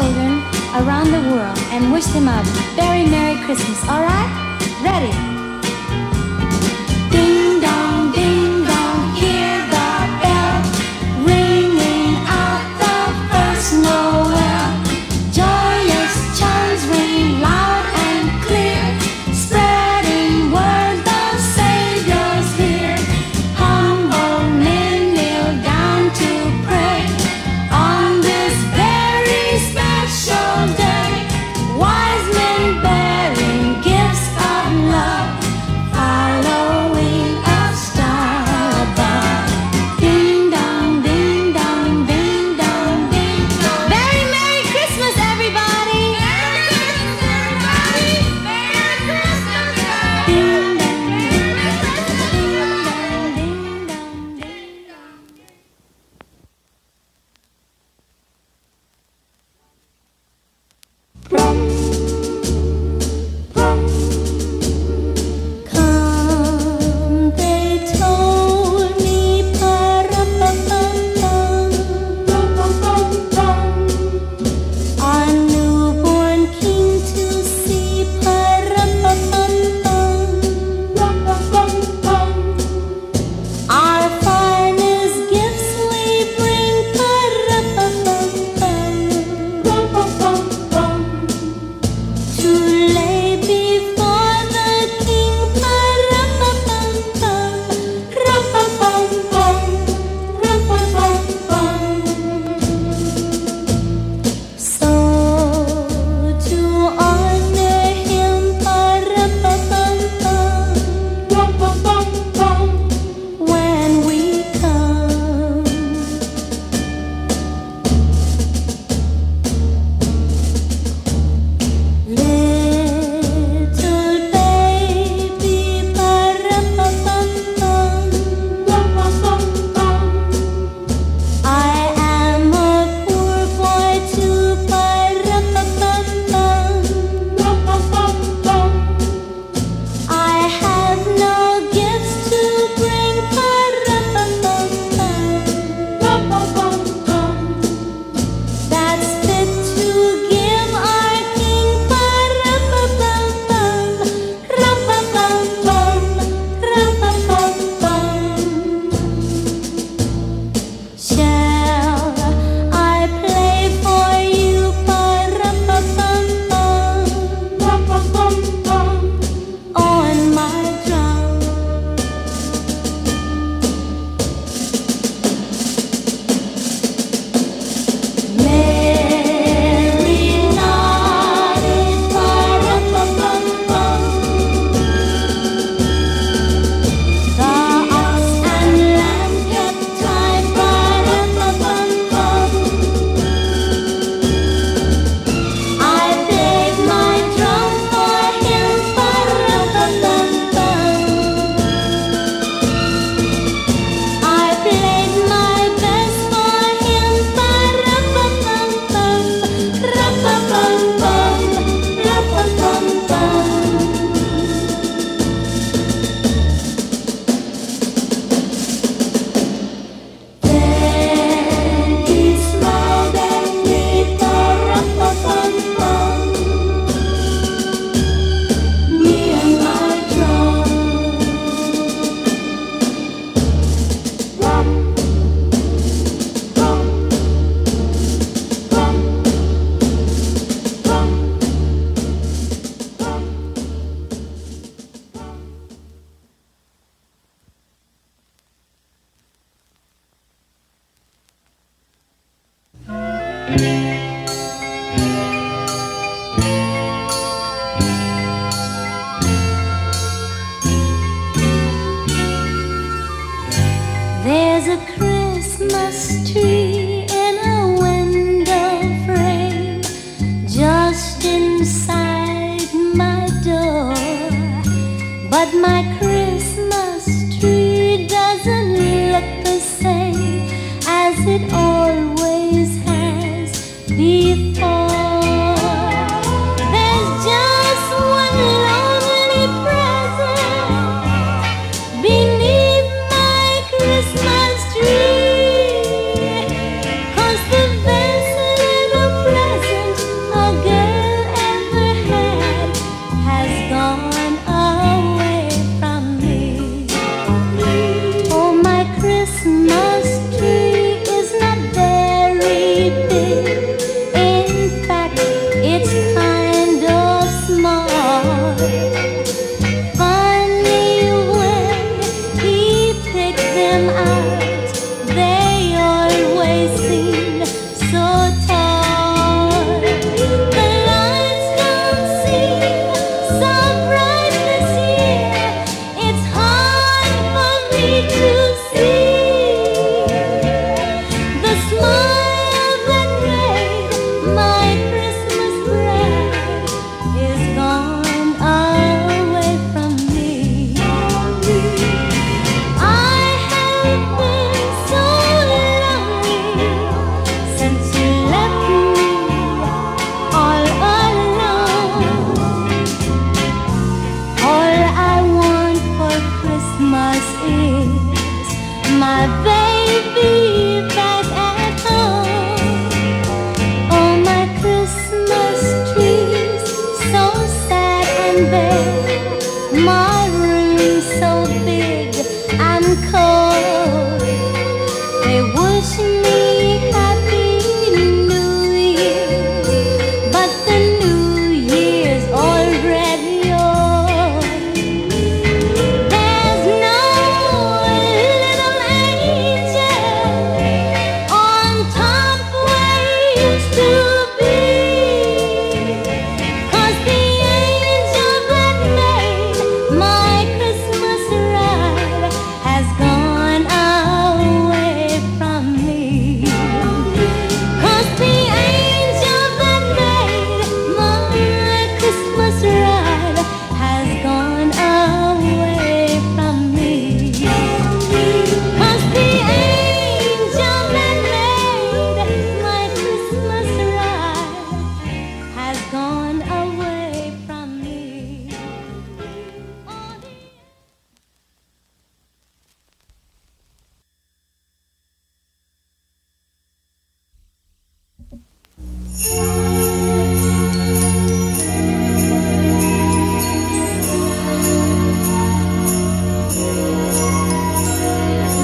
children around the world and wish them a very Merry Christmas, alright? Ready?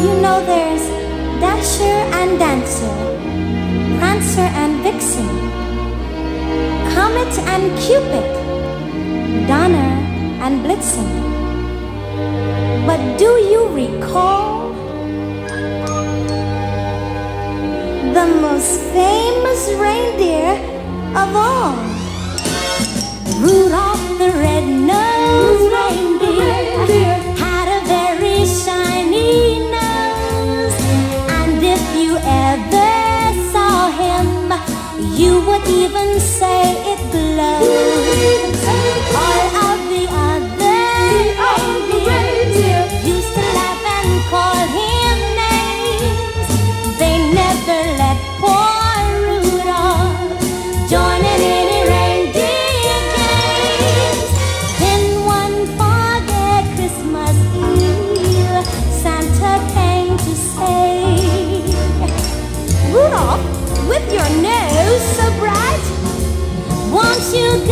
you know there's Dasher and Dancer, Prancer and Vixen, Comet and Cupid, Donner and Blitzen. But do you recall the most famous reindeer of all? Rudolph the Red-Nosed Reindeer. You would even say it blows. you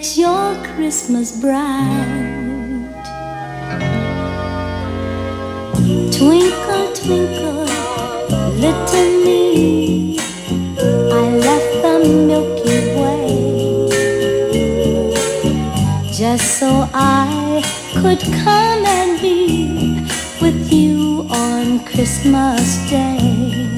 makes your Christmas bright. Twinkle, twinkle, little me, I left the Milky Way just so I could come and be with you on Christmas Day.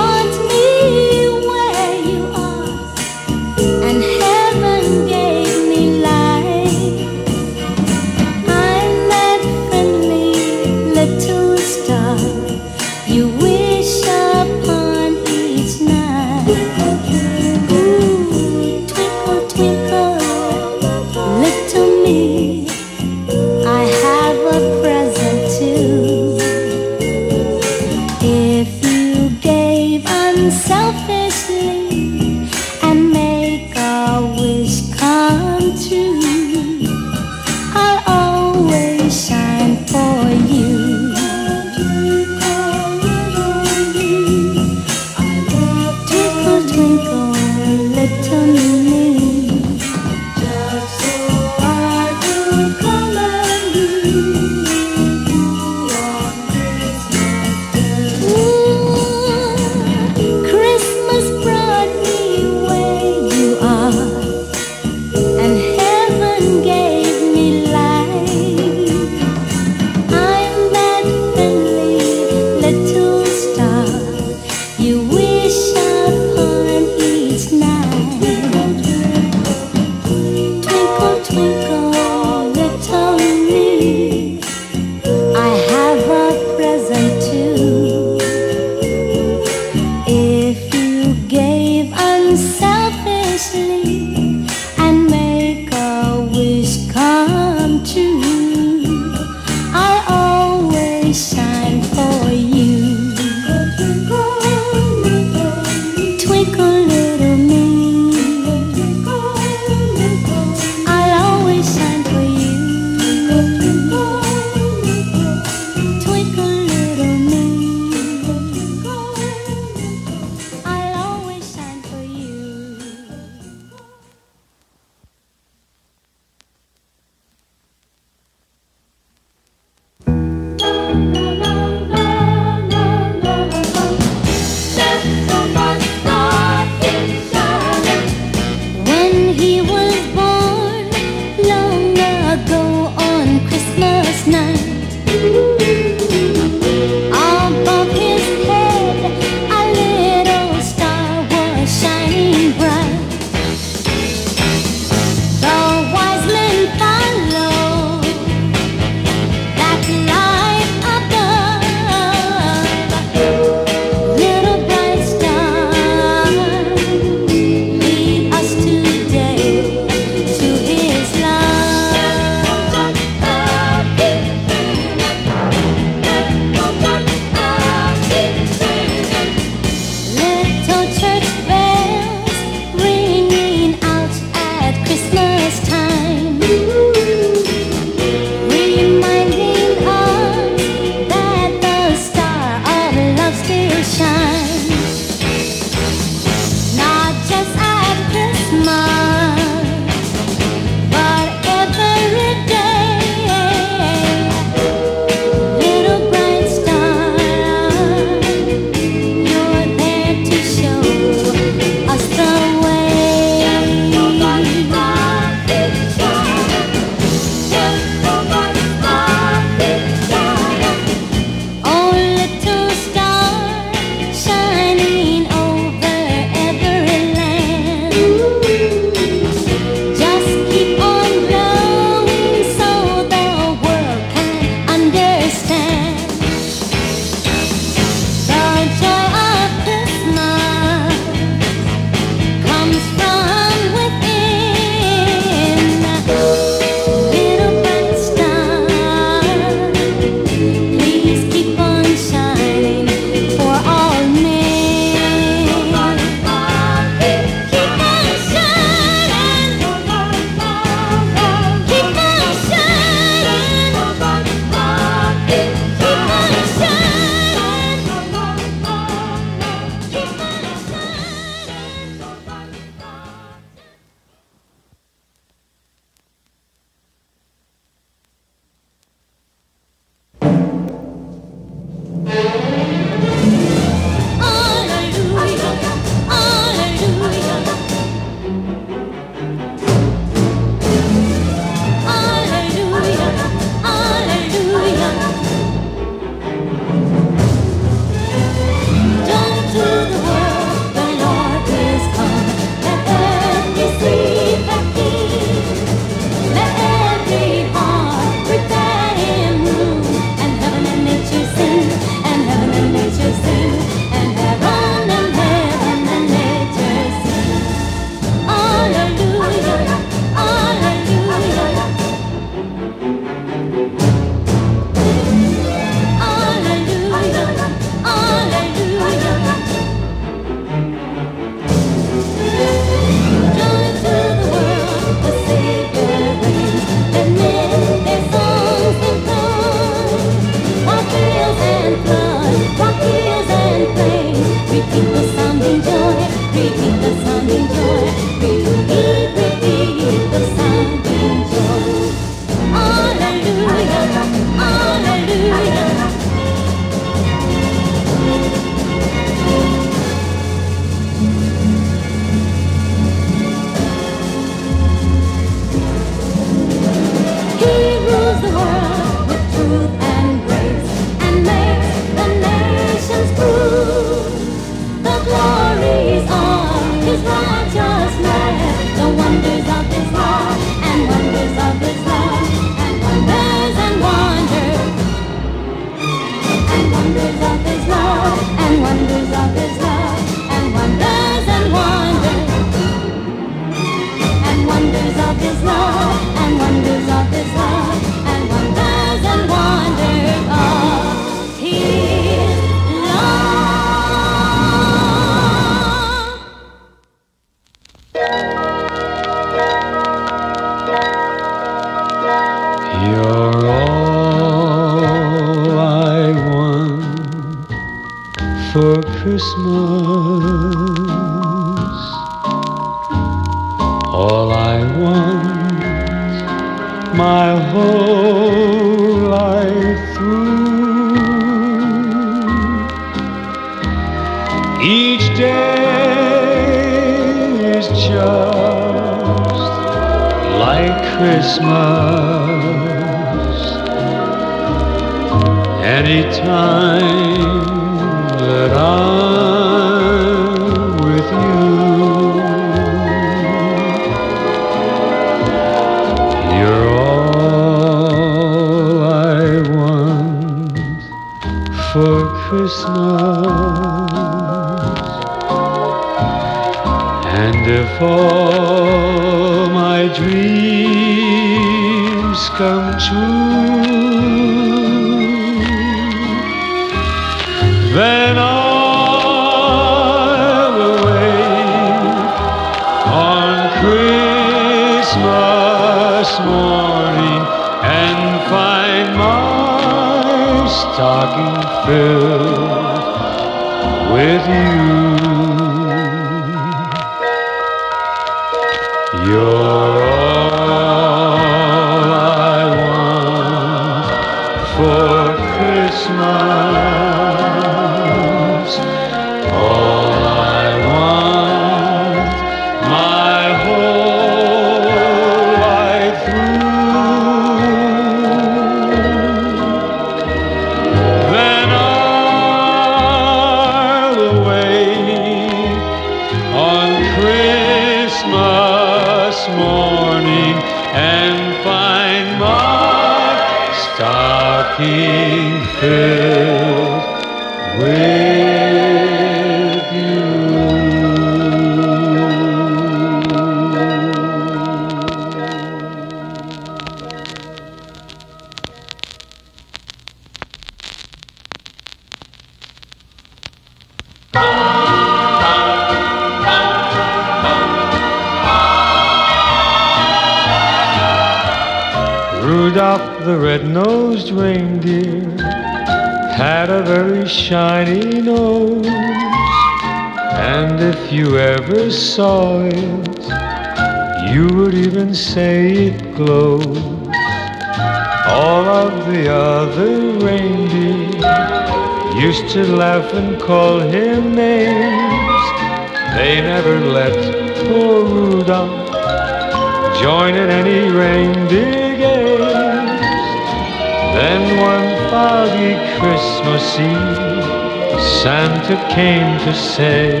to say.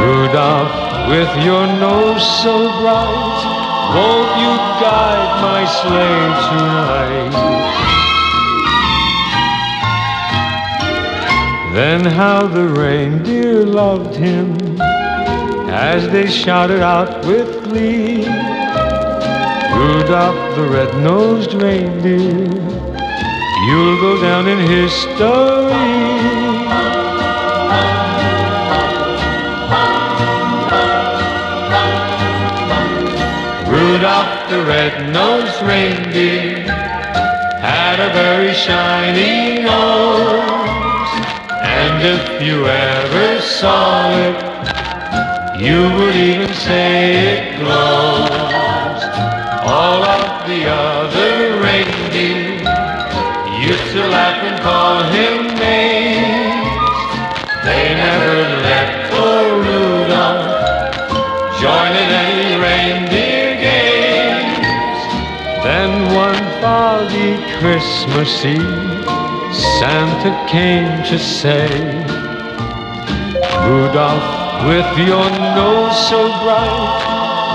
Rudolph, with your nose so bright, won't you guide my sleigh tonight? Then how the reindeer loved him as they shouted out with glee. Rudolph the red-nosed reindeer, you'll go down in history. you ever saw it, you would even say it glows. All of the other reindeer used to laugh and call him names. They never let poor Rudolph join in any reindeer games. Then one foggy Christmas Eve, Santa came to say, Rudolph, with your nose so bright,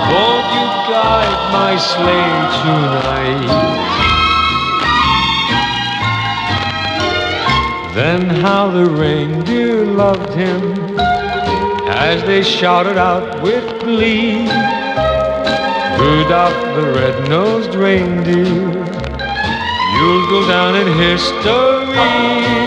won't you guide my sleigh tonight? Then how the reindeer loved him as they shouted out with glee. Rudolph the red-nosed reindeer, you'll go down in history.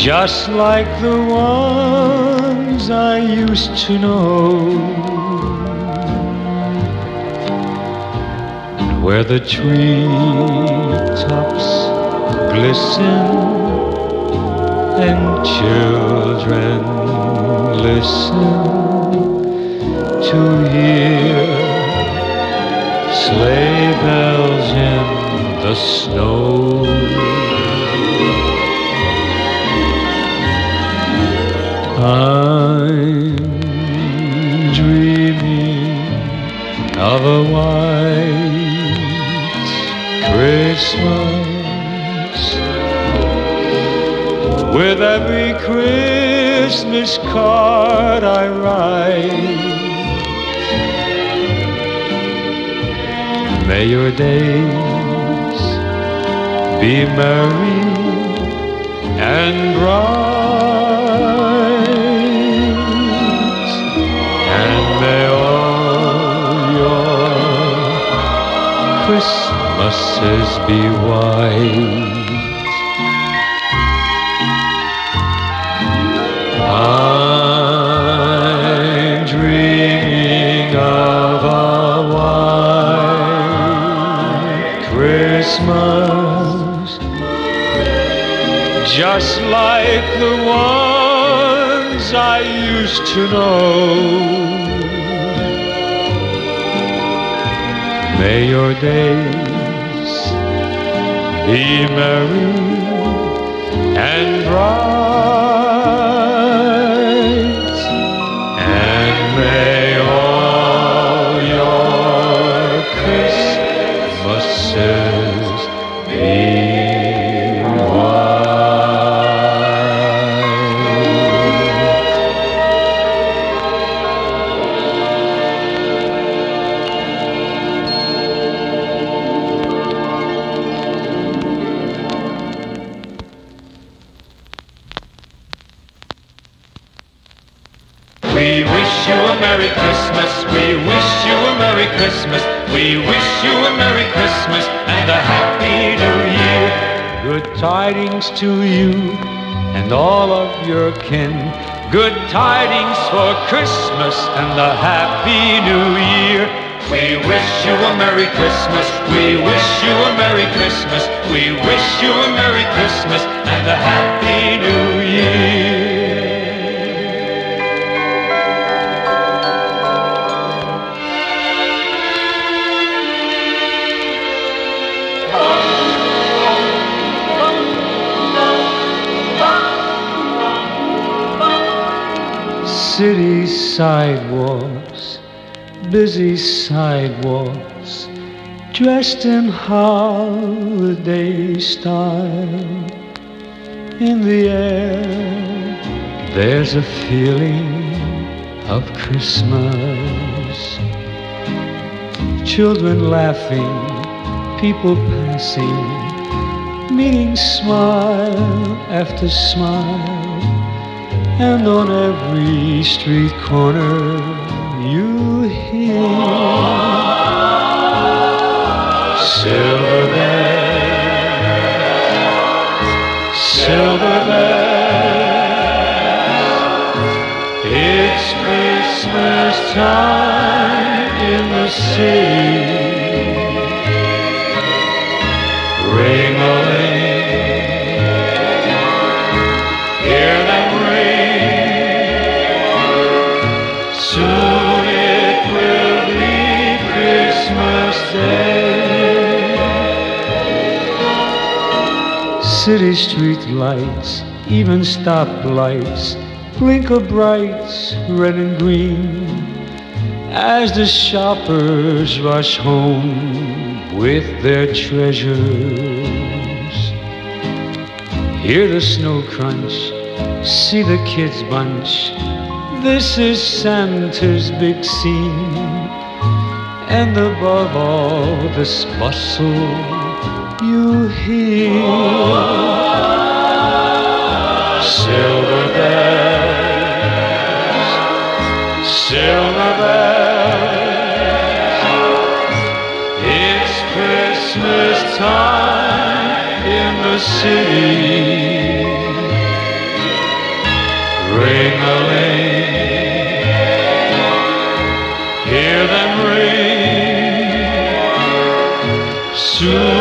Just like the ones I used to know, And where the tree tops glisten and children listen to hear sleigh bells in the snow. I'm dreaming of a white Christmas with every Christmas card I write. May your days be merry and bright, Christmases be white. I'm dreaming of a white Christmas, just like the ones I used to know. May your days be merry and bright, We wish you a Merry Christmas and a Happy New Year. Good tidings to you and all of your kin. Good tidings for Christmas and a Happy New Year. We wish you a Merry Christmas. We wish you a Merry Christmas. We wish you a Merry Christmas and a Happy New Year. Sidewalks, busy sidewalks, dressed in holiday style. In the air, there's a feeling of Christmas. Children laughing, people passing, meeting smile after smile. And on every street corner you hear silver bells, silver bells. It's Christmas time in the city. Ring-a-ling. City street lights, even stoplights, blinker brights, red and green, as the shoppers rush home with their treasures. Hear the snow crunch, see the kids bunch. This is Santa's big scene, and above all this bustle, you silver bells, silver bells. It's Christmas time in the city. Ring a ling, hear them ring. Soon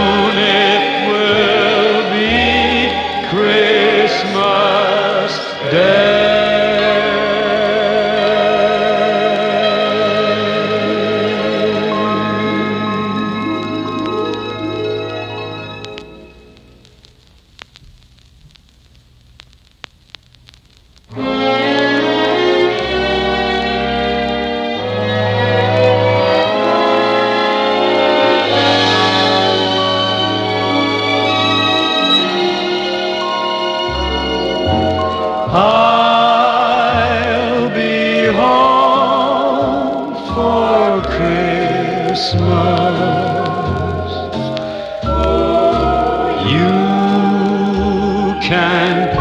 Christmas. You can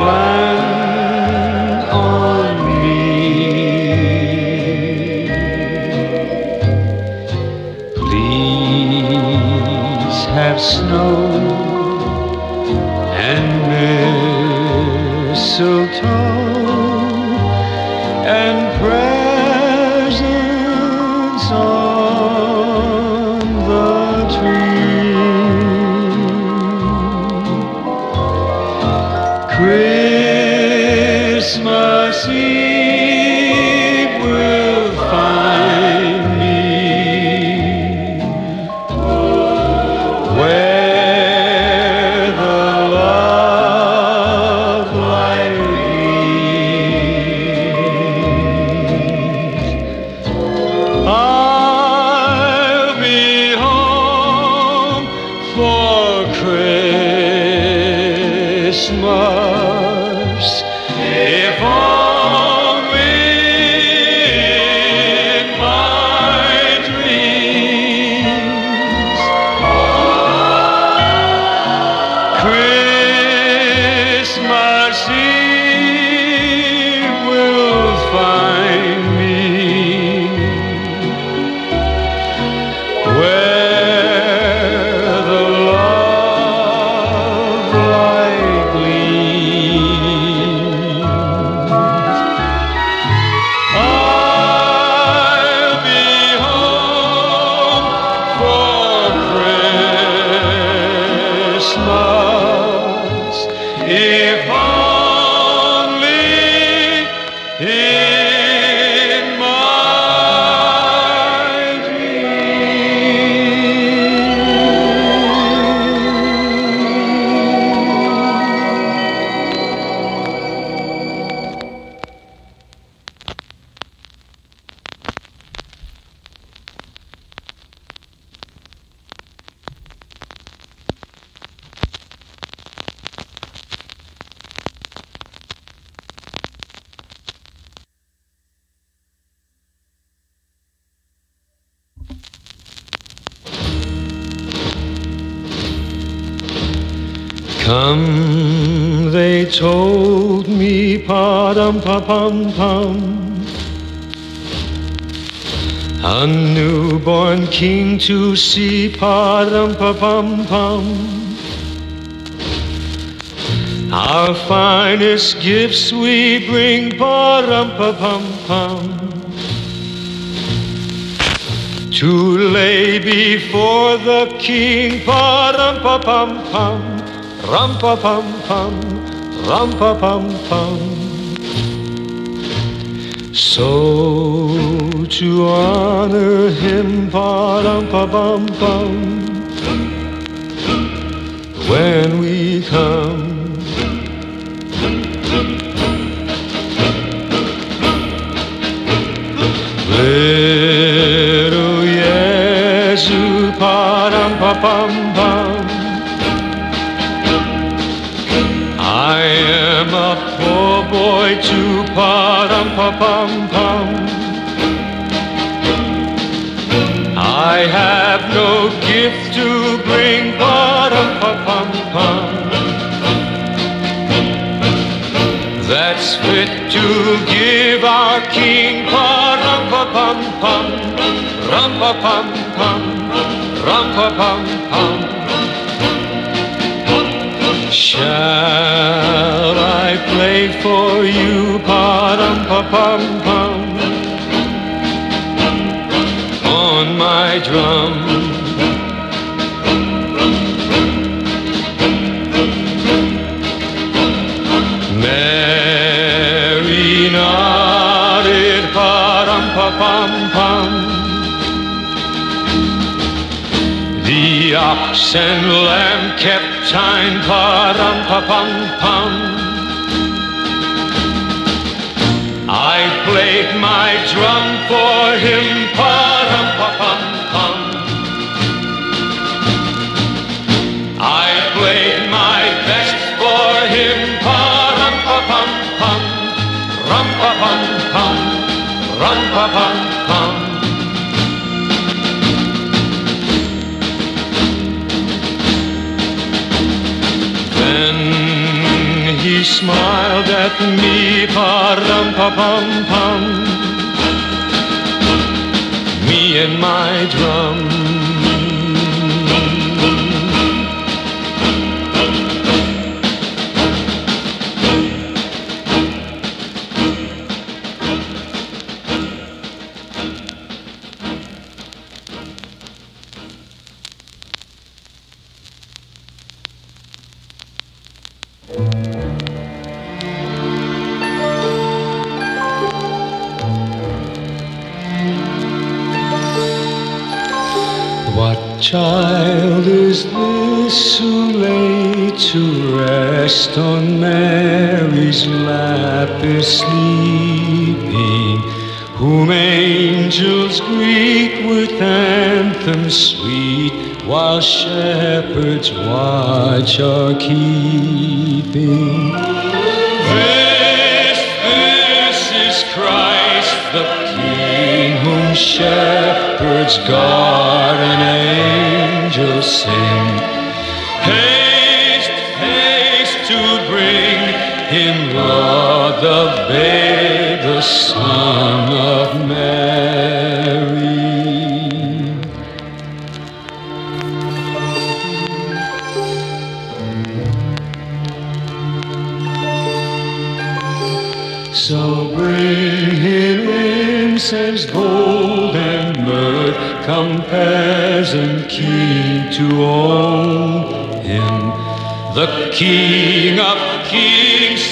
told me, pa dum pa pum pum. A newborn king to see, pa dum pa pum pum. Our finest gifts we bring, pa dum pa pum pum. To lay before the king, pa dum pa pum pum. Rum pa pum pum, rum pa pum pum. So to honor him, pa dum pa bum bum. When we come. Little Jesus, pa dum pa. Boy to pa-dum pa pum pum. I have no gift to bring pa-dum pa pum pum. That's fit to give our king pa-dum pa pum pum. Rum pa pum pum. Rum pa pum pum. Shall I play for you, pa-dum pa pum. On my drum? Mary nodded, pa-dum pa The and lamb kept time, pa-dum pa pum pum. I played my drum for him, pa-dum pa pum pum. I played my best for him, pa-dum pa pum pum. Rum pa pum pum, rum pa pum at me, pa-rum pa pum pum. Me and my drum. Sleeping? Whom angels greet with anthems sweet, while shepherds watch are keeping. This, this is Christ the King, whom shepherds guard and angels sing. Haste, haste to bring him, Lord, the babe, the Son of Mary. So bring him incense, gold, and myrrh. Come, peasant king, to own him. The King of kings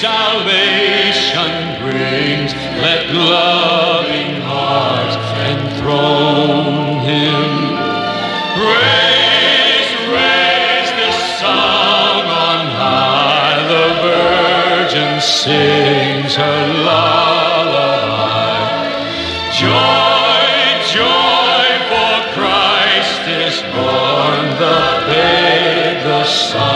salvation brings. Let loving hearts enthrone him. Raise, raise the song on high. The Virgin sings her lullaby. Joy, joy, for Christ is born, the babe, the Son